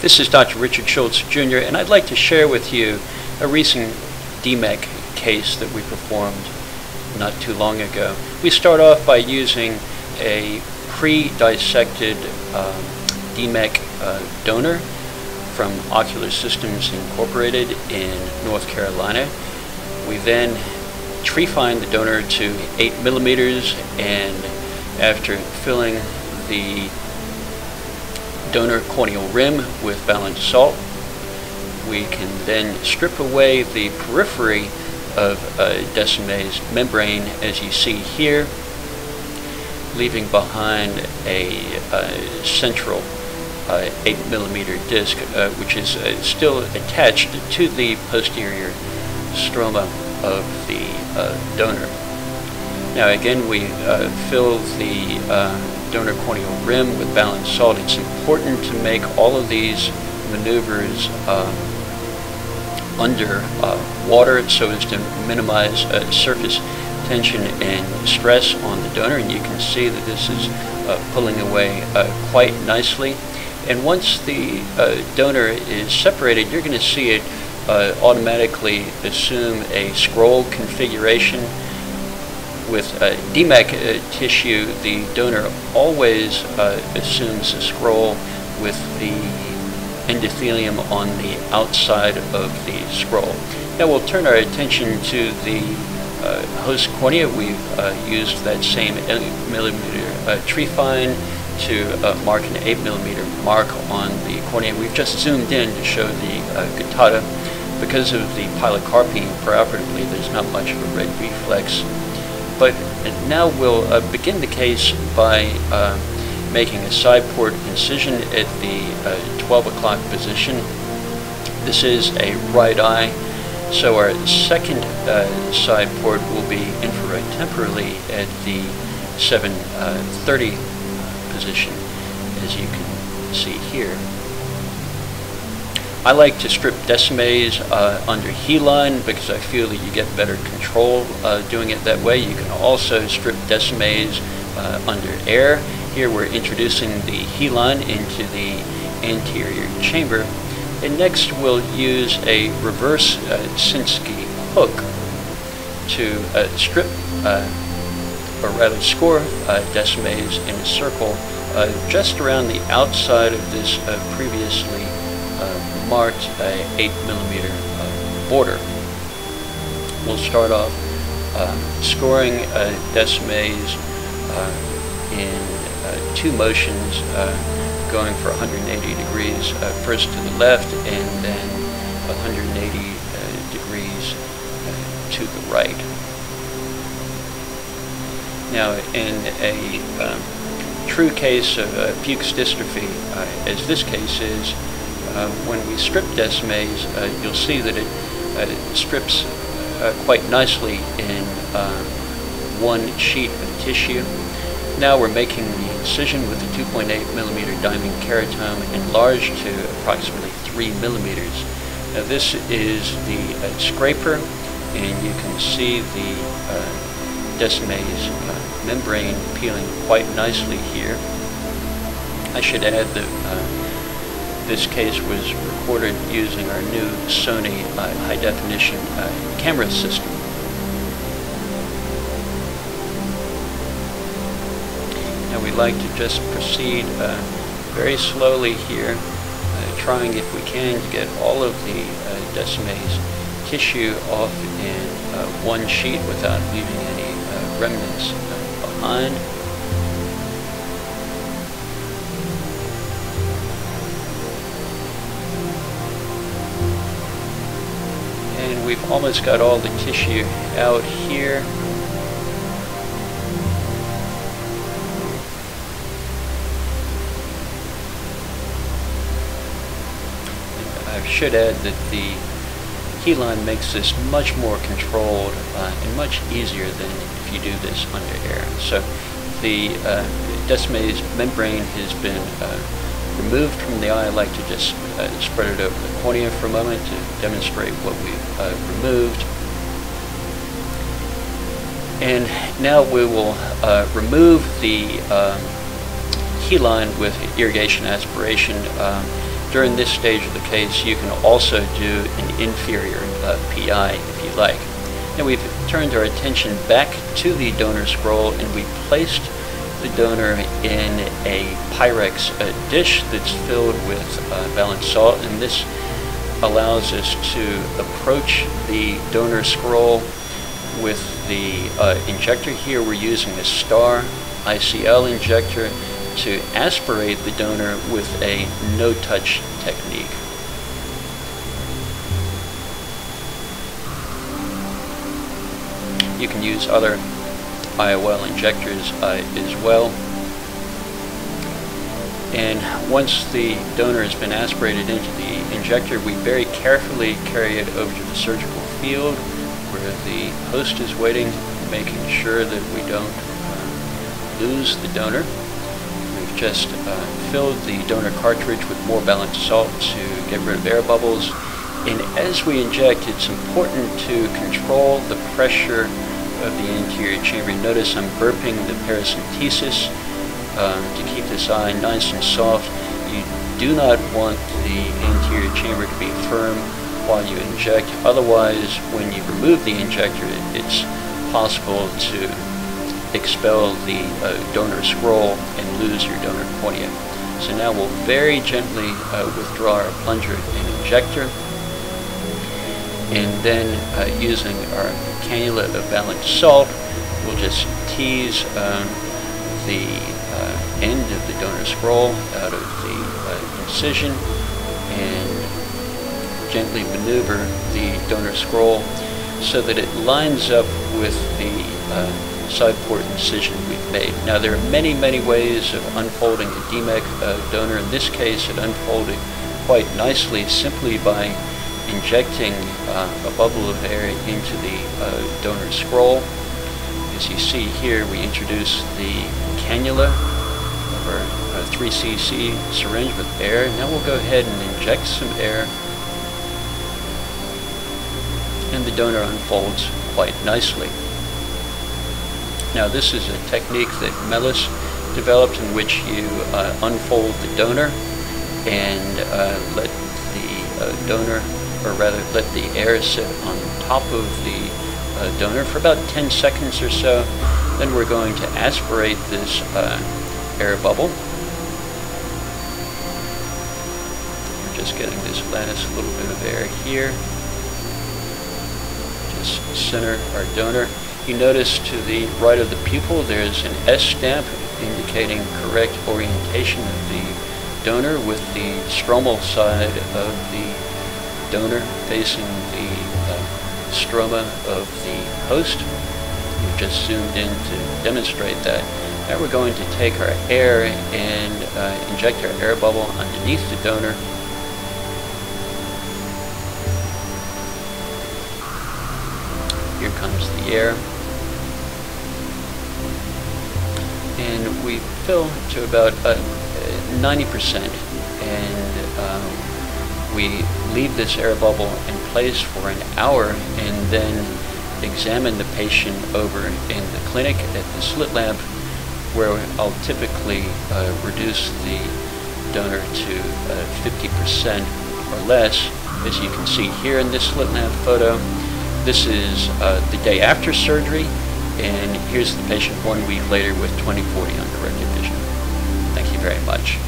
This is Dr. Richard Schulze Jr., and I'd like to share with you a recent DMEK case that we performed not too long ago. We start off by using a pre-dissected um, DMEK uh, donor from Ocular Systems Incorporated in North Carolina. We then trephine the donor to 8 millimeters and after filling the donor corneal rim with balanced salt. We can then strip away the periphery of uh, Descemet's membrane as you see here, leaving behind a uh, central uh, 8 millimeter disc, uh, which is uh, still attached to the posterior stroma of the donor. Now again, we fill the donor corneal rim with balanced salt. It's important to make all of these maneuvers um, under uh, water so as to minimize uh, surface tension and stress on the donor. And you can see that this is uh, pulling away uh, quite nicely. And once the uh, donor is separated you're going to see it uh, automatically assume a scroll configuration with uh, DMEK uh, tissue, the donor always uh, assumes a scroll with the endothelium on the outside of the scroll. Now we'll turn our attention to the uh, host cornea. We've uh, used that same 8 millimeter uh, trephine to mark an 8 millimeter mark on the cornea. We've just zoomed in to show the guttata. Because of the pilocarpine preoperatively, there's not much of a red reflex but now we'll uh, begin the case by uh, making a side port incision at the uh, 12 o'clock position. This is a right eye, so our second uh, side port will be inferotemporally at the 7.30 uh, position, as you can see here. I like to strip Descemet's uh, under Healon because I feel that you get better control uh, doing it that way. You can also strip Descemet's uh, under air. Here we're introducing the Healon into the anterior chamber. And next we'll use a reverse uh, Sinskey hook to uh, strip uh, or rather score Descemet's in a circle just around the outside of this previously uh, marked a 8 millimeter uh, border. We'll start off uh, scoring uh, Descemet's uh, in uh, two motions going for 180 degrees, first to the left and then 180 degrees to the right. Now in a um, true case of uh, Fuchs dystrophy, uh, as this case is, uh, when we strip Descemet's, uh, you'll see that it, uh, strips uh, quite nicely in um, one sheet of tissue. Now we're making the incision with the 2.8 millimeter diamond keratome enlarged to approximately 3 millimeters. Now this is the uh, scraper and you can see the uh, uh, membrane peeling quite nicely here. I should add that this case was recorded using our new Sony uh, high definition uh, camera system. Now we'd like to just proceed uh, very slowly here, uh, trying if we can to get all of the uh, tissue off in uh, one sheet without leaving any remnants behind. We've almost got all the tissue out here. I should add that the Healon makes this much more controlled uh, and much easier than if you do this under air. So the uh, Descemet's membrane has been uh, removed from the eye, I like to just uh, spread it over the cornea for a moment to demonstrate what we've uh, removed. And now we will uh, remove the um, Healon with irrigation aspiration. Um, during this stage of the case, you can also do an inferior uh, PI if you like. Now we've turned our attention back to the donor scroll and we placed the donor in a Pyrex dish that's filled with uh, balanced salt and this allows us to approach the donor scroll with the uh, injector here. We're using a STAAR ICL injector to aspirate the donor with a no-touch technique. You can use other IOL injectors uh, as well. And once the donor has been aspirated into the injector, we very carefully carry it over to the surgical field where the host is waiting, making sure that we don't uh, lose the donor We've just uh, filled the donor cartridge with more balanced salt to get rid of air bubbles. And as we inject, it's important to control the pressure of the anterior chamber. Notice I'm burping the paracentesis um, to keep this eye nice and soft. You do not want the anterior chamber to be firm while you inject. Otherwise, when you remove the injector, it's possible to expel the uh, donor scroll and lose your donor cornea. So now we'll very gently uh, withdraw our plunger and injector and then uh, using our cannula of balanced salt we'll just tease um, the uh, end of the donor scroll out of the uh, incision and gently maneuver the donor scroll so that it lines up with the uh, side port incision we've made. Now there are many, many ways of unfolding a DMEK uh, donor. In this case, it unfolded quite nicely simply by injecting uh, a bubble of air into the uh, donor scroll. As you see here, we introduce the cannula of our 3cc uh, syringe with air. Now we'll go ahead and inject some air and the donor unfolds quite nicely. Now this is a technique that Melles developed in which you uh, unfold the donor and uh, let the uh, donor, or rather let the air sit on top of the uh, donor for about 10 seconds or so. Then we're going to aspirate this uh, air bubble. We're just getting this last little bit of air here. Just center our donor. You notice to the right of the pupil there's an S stamp indicating correct orientation of the donor with the stromal side of the donor facing the uh, stroma of the host. We've just zoomed in to demonstrate that. Now we're going to take our air and uh, inject our air bubble underneath the donor Here comes the air. and we fill to about 90% uh, and um, we leave this air bubble in place for an hour and then examine the patient over in the clinic at the slit lamp where I'll typically uh, reduce the donor to 50% uh, or less. As you can see here in this slit lamp photo, this is uh, the day after surgery and here's the patient one week later with 20/40 uncorrected vision. Thank you very much.